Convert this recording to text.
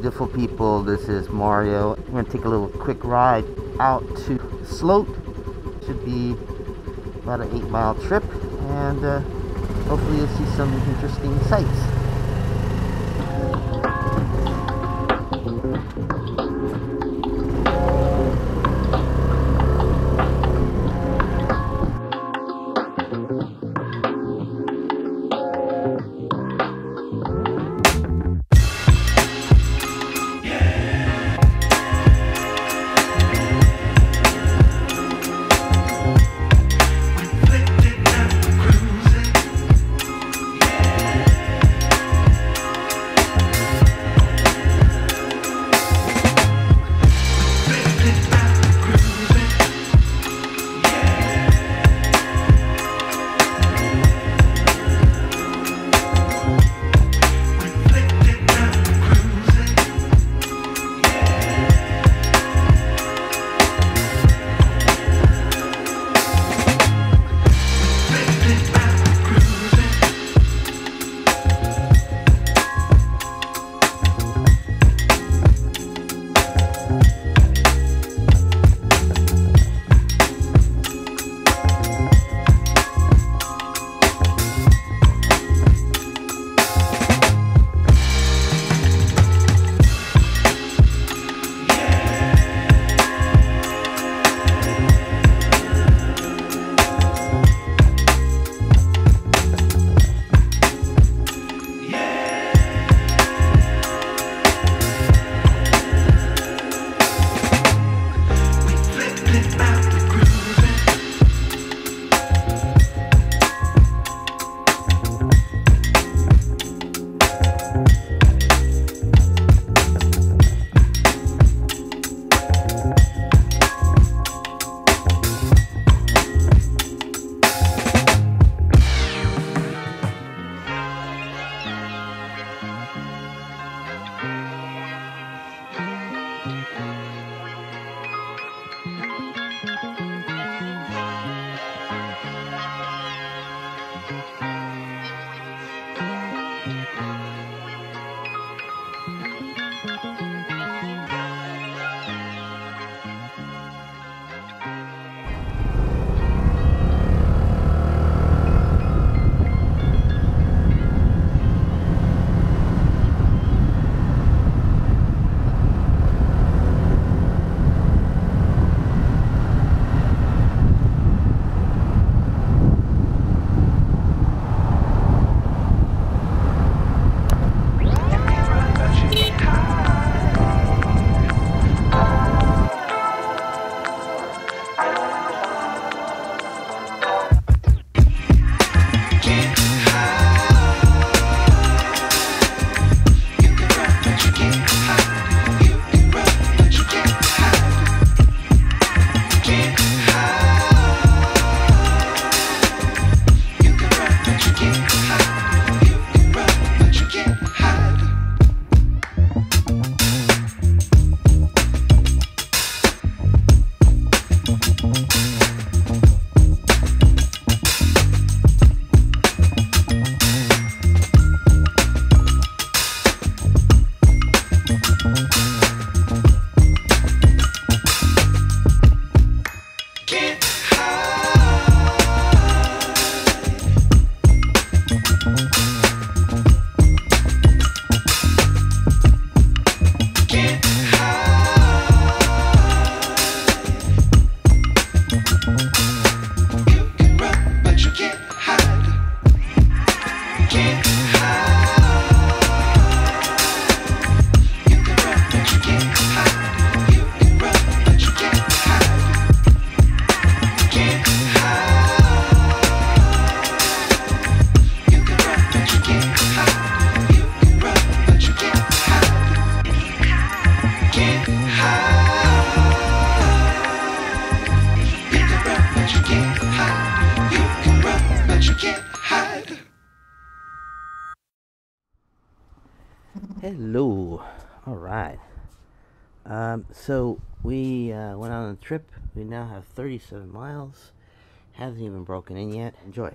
Beautiful people, this is Mario. I'm to take a little quick ride out to Sloat. Should be about an 8 mile trip and uh, hopefully you'll see some interesting sights. Hello. All right. Um, so we uh, went on a trip. We now have 37 miles. Hasn't even broken in yet. Enjoy.